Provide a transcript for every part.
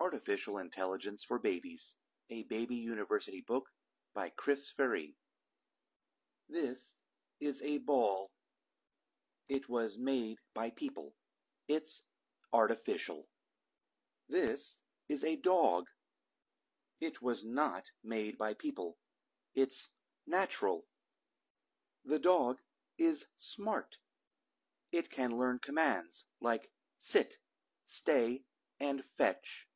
Artificial Intelligence for Babies, a Baby University book by Chris Ferrie. This is a ball. It was made by people. It's artificial. This is a dog. It was not made by people. It's natural. The dog is smart. It can learn commands like sit, stay, and fetch.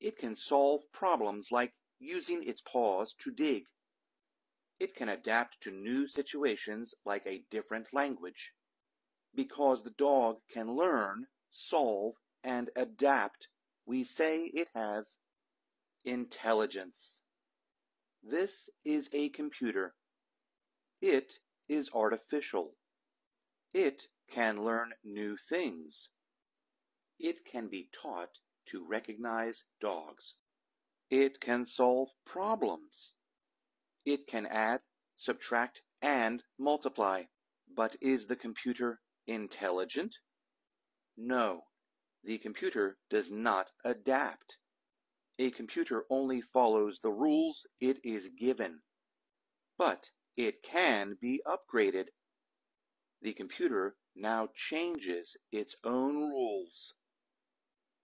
It can solve problems like using its paws to dig. It can adapt to new situations like a different language. Because the dog can learn, solve, and adapt, we say it has intelligence. This is a computer. It is artificial. It can learn new things. It can be taught to recognize dogs. It can solve problems. It can add, subtract, and multiply. But is the computer intelligent? No, the computer does not adapt. A computer only follows the rules it is given. But it can be upgraded. The computer now changes its own rules.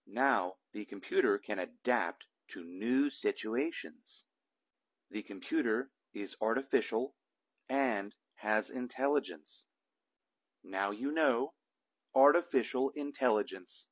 Now the computer can adapt to new situations. The computer is artificial and has intelligence. Now you know artificial intelligence.